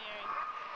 Mary.